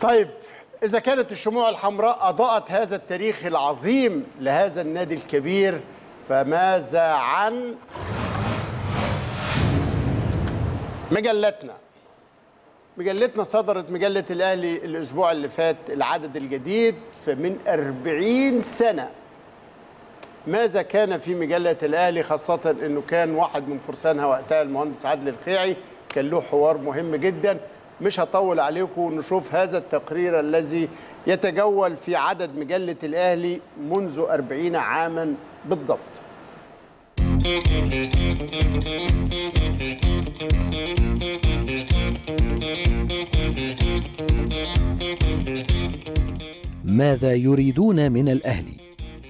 طيب إذا كانت الشموع الحمراء أضاءت هذا التاريخ العظيم لهذا النادي الكبير فماذا عن مجلتنا؟ مجلتنا صدرت مجلة الأهلي الأسبوع اللي فات العدد الجديد فمن أربعين سنة. ماذا كان في مجلة الأهلي خاصة أنه كان واحد من فرسانها وقتها المهندس عادل القيعي كان له حوار مهم جدا. مش هطول عليكم نشوف هذا التقرير الذي يتجول في عدد مجلة الأهلي منذ أربعين عاما بالضبط ماذا يريدون من الأهلي؟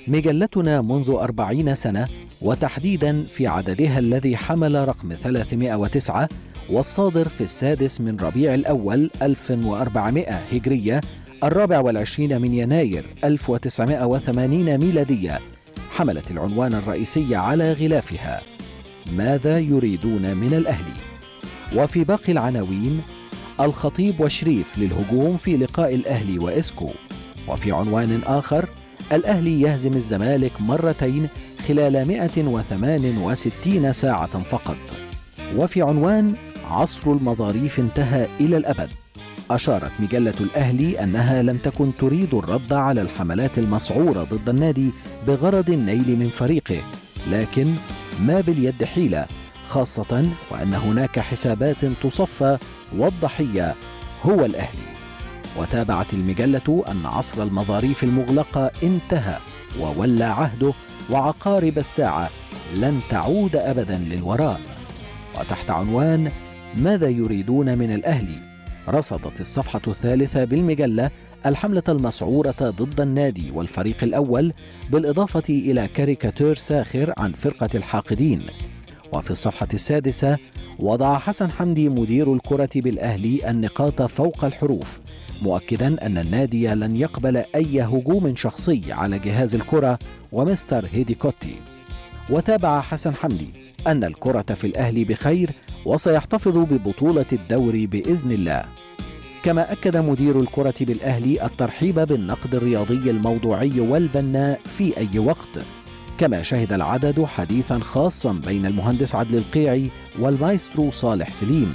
مجلتنا منذ أربعين سنة وتحديدا في عددها الذي حمل رقم 309 والصادر في السادس من ربيع الأول 1400 هجرية الرابع والعشرين من يناير 1980 ميلادية. حملت العنوان الرئيسي على غلافها. ماذا يريدون من الأهلي؟ وفي باقي العناوين الخطيب وشريف للهجوم في لقاء الأهلي وإسكو. وفي عنوان آخر الأهلي يهزم الزمالك مرتين خلال 168 ساعة فقط. وفي عنوان عصر المظاريف انتهى إلى الأبد. أشارت مجلة الأهلي أنها لم تكن تريد الرد على الحملات المسعورة ضد النادي بغرض النيل من فريقه لكن ما باليد حيلة خاصة وأن هناك حسابات تصفى والضحية هو الأهلي. وتابعت المجلة أن عصر المظاريف المغلقة انتهى وولى عهده وعقارب الساعة لن تعود أبدا للوراء. وتحت عنوان ماذا يريدون من الأهلي رصدت الصفحة الثالثة بالمجلة الحملة المسعورة ضد النادي والفريق الأول بالإضافة إلى كاريكاتير ساخر عن فرقة الحاقدين. وفي الصفحة السادسة وضع حسن حمدي مدير الكرة بالأهلي النقاط فوق الحروف مؤكدا أن النادي لن يقبل أي هجوم شخصي على جهاز الكرة ومستر هيديكوتي. وتابع حسن حمدي أن الكرة في الأهلي بخير وسيحتفظ ببطولة الدوري بإذن الله. كما أكد مدير الكرة بالأهلي الترحيب بالنقد الرياضي الموضوعي والبناء في أي وقت. كما شهد العدد حديثا خاصا بين المهندس عدل القيعي والمايسترو صالح سليم.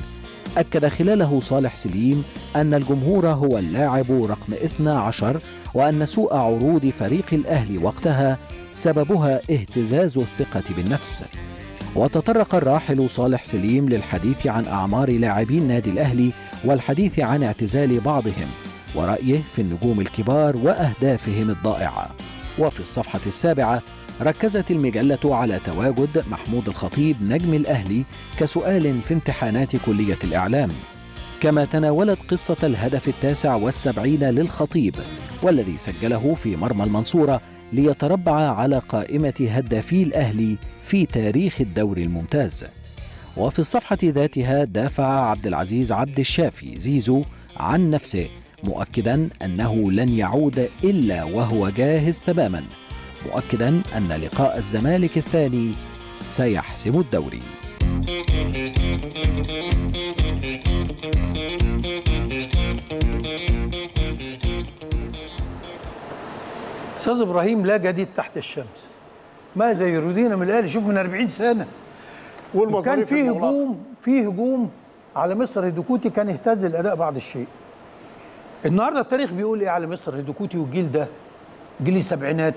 أكد خلاله صالح سليم أن الجمهور هو اللاعب رقم 12 وأن سوء عروض فريق الأهلي وقتها سببها اهتزاز الثقة بالنفس. وتطرق الراحل صالح سليم للحديث عن أعمار لاعبين نادي الأهلي والحديث عن اعتزال بعضهم ورأيه في النجوم الكبار وأهدافهم الضائعة. وفي الصفحة السابعة ركزت المجلة على تواجد محمود الخطيب نجم الأهلي كسؤال في امتحانات كلية الإعلام. كما تناولت قصة الهدف التاسع والسبعين للخطيب والذي سجله في مرمى المنصورة ليتربع على قائمة هدافي الأهلي في تاريخ الدوري الممتاز. وفي الصفحة ذاتها دافع عبد العزيز عبد الشافي زيزو عن نفسه مؤكدا أنه لن يعود إلا وهو جاهز تماما مؤكدا أن لقاء الزمالك الثاني سيحسم الدوري. أستاذ إبراهيم لا جديد تحت الشمس. ماذا يريدون من الاهلي شوف من 40 سنة. والمصاريف في. هجوم في هجوم على مستر هيدوكوتي كان اهتز الاداء بعض الشيء. النهارده التاريخ بيقول إيه على مستر هيدوكوتي والجيل ده جيل السبعينات.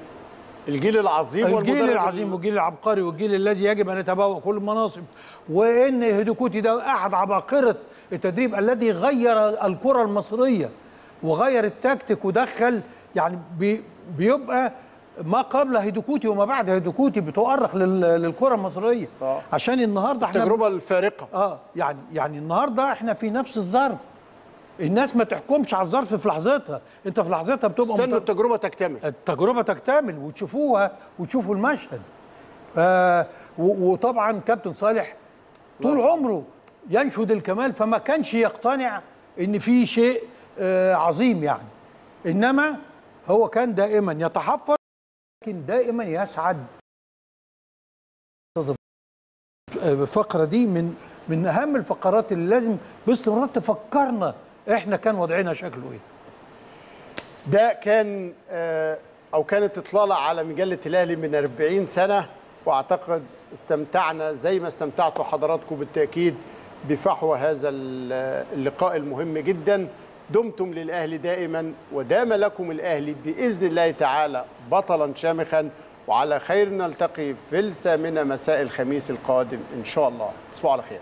الجيل العظيم الجيل العظيم والجيل العبقري والجيل الذي يجب أن يتبوأ كل المناصب وإن هيدوكوتي ده أحد عباقرة التدريب الذي غير الكرة المصرية وغير التكتيك ودخل يعني بي بيبقى ما قبل هيدوكوتي وما بعد هيدوكوتي بتؤرخ لل- للكرة المصرية. آه. عشان النهارده إحنا التجربة الفارقة. آه يعني يعني النهارده إحنا في نفس الظرف. الناس ما تحكمش على الظرف في لحظتها. انت في لحظتها بتبقى استنوا مت- التجربة تكتمل. التجربة تكتمل وتشوفوها وتشوفوا المشهد. ف و- وطبعا كابتن صالح طول عمره ينشد الكمال فما كانش يقتنع إن في شيء آه، عظيم يعني. إنما هو كان دائما يتحفظ لكن دائما يسعد. الفقرة دي من من أهم الفقرات اللي لازم باستمرار تفكرنا إحنا كان وضعنا شكله إيه. ده كان آه، أو كانت إطلالة على مجلة الأهلي من 40 سنة وأعتقد استمتعنا زي ما استمتعتوا حضراتكم بالتأكيد بفحوى هذا ال- اللقاء المهم جدا. دمتم للاهلي دائما ودام لكم الاهلي بإذن الله تعالى بطلا شامخا وعلى خير نلتقي في الثامنة مساء الخميس القادم إن شاء الله. تصبحوا على خير.